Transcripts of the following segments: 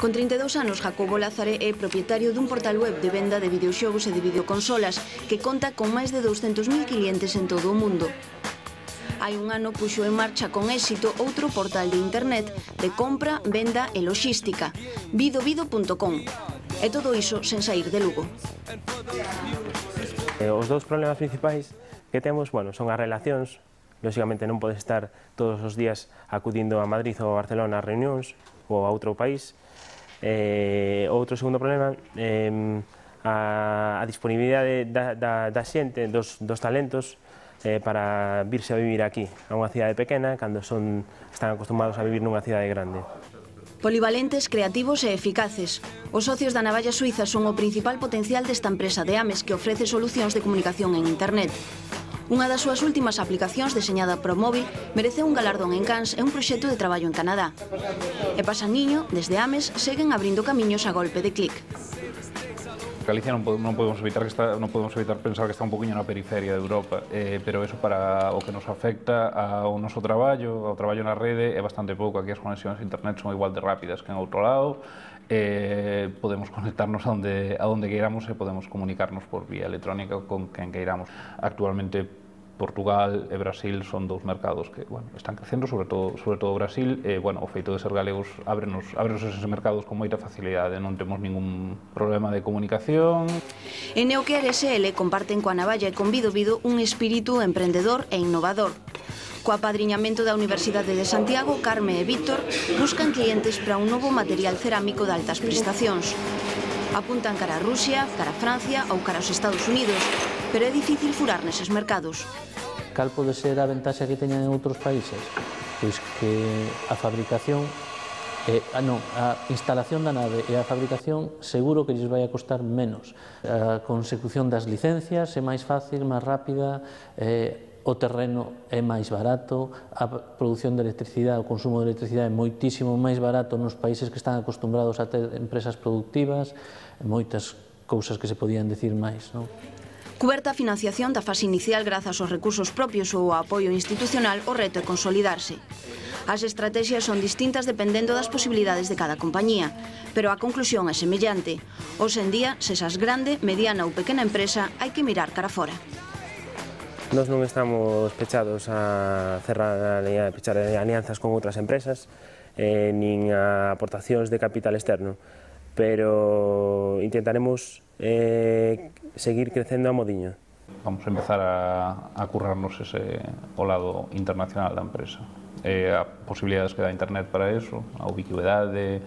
Con 32 anos, Jacobo Lázare é propietario dun portal web de venda de videoxogos e de videoconsolas que conta con máis de 200.000 clientes en todo o mundo. Hai un ano puxo en marcha con éxito outro portal de internet de compra, venda e logística, vidovido.com. E todo iso sen sair de Lugo. Eh, os dous problemas principais que temos, bueno, son as relacións lógicamente non podes estar todos os días acudindo a Madrid ou a Barcelona a reunións ou a outro país. Eh, outro segundo problema, eh, a, a disponibilidade da, da, da xente, dos, dos talentos, eh, para virse a vivir aquí, a unha cidade pequena, cando son, están acostumados a vivir nunha cidade grande. Polivalentes, creativos e eficaces. Os socios da Navalla Suiza son o principal potencial desta empresa de Ames que ofrece solucións de comunicación en Internet. Unha das súas últimas aplicacións deseñada pro móvil merece un galardón en Cans e un proxecto de traballo en Canadá. E Pasaniño, desde Ames, seguen abrindo camiños a golpe de clic. Galicia non, non podemos evitar que está, non podemos evitar pensar que está un poquinho na periferia de Europa, eh, pero eso para o que nos afecta ao noso traballo, ao traballo na rede, é bastante pouco. Aquí as conexións a internet son igual de rápidas que en outro lado, eh, podemos conectarnos a onde, a onde queiramos e podemos comunicarnos por vía electrónica con quen queiramos. Actualmente Portugal e Brasil son dous mercados que, bueno, están crecendo, sobre todo, sobre todo Brasil, e, bueno, o feito de ser galegos ábrenos, ábrenos eses mercados con moita facilidade, non temos ningún problema de comunicación. En Neoquer SL comparten coa Navalla e con Vido Vido un espírito emprendedor e innovador. Co apadriñamento da Universidade de Santiago, Carme e Víctor buscan clientes para un novo material cerámico de altas prestacións. Apuntan cara a Rusia, cara a Francia ou cara aos Estados Unidos, pero é difícil furar neses mercados. Cal pode ser a ventaxa que teñan en outros países? Pois que a fabricación Eh, ah, non, a instalación da nave e a fabricación seguro que lles vai a costar menos. A consecución das licencias é máis fácil, máis rápida, eh, o terreno é máis barato, a produción de electricidade, o consumo de electricidade é moitísimo máis barato nos países que están acostumbrados a ter empresas productivas, moitas cousas que se podían decir máis. Non? Cuberta a financiación da fase inicial grazas aos recursos propios ou ao apoio institucional, o reto é consolidarse. As estrategias son distintas dependendo das posibilidades de cada compañía, pero a conclusión é semellante. Hoxe en día, se sas grande, mediana ou pequena empresa, hai que mirar cara fora. Nós non estamos pechados a cerrar a pechar alianzas con outras empresas, eh, nin a aportacións de capital externo, pero intentaremos eh, seguir crecendo a modiño. Vamos a empezar a, a currarnos ese o lado internacional da empresa. Eh, a posibilidades que dá internet para eso, a ubiquidade,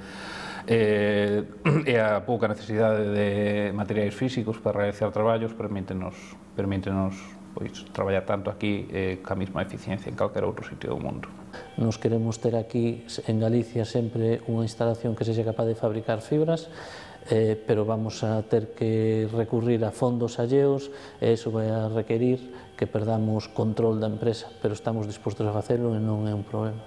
eh, e a pouca necesidade de materiais físicos para realizar traballos permítenos, permítenos pois traballar tanto aquí eh, ca mesma eficiencia en calquera outro sitio do mundo. Nos queremos ter aquí en Galicia sempre unha instalación que sexa capaz de fabricar fibras eh, pero vamos a ter que recurrir a fondos alleos e iso vai a requerir que perdamos control da empresa, pero estamos dispostos a facelo e non é un problema.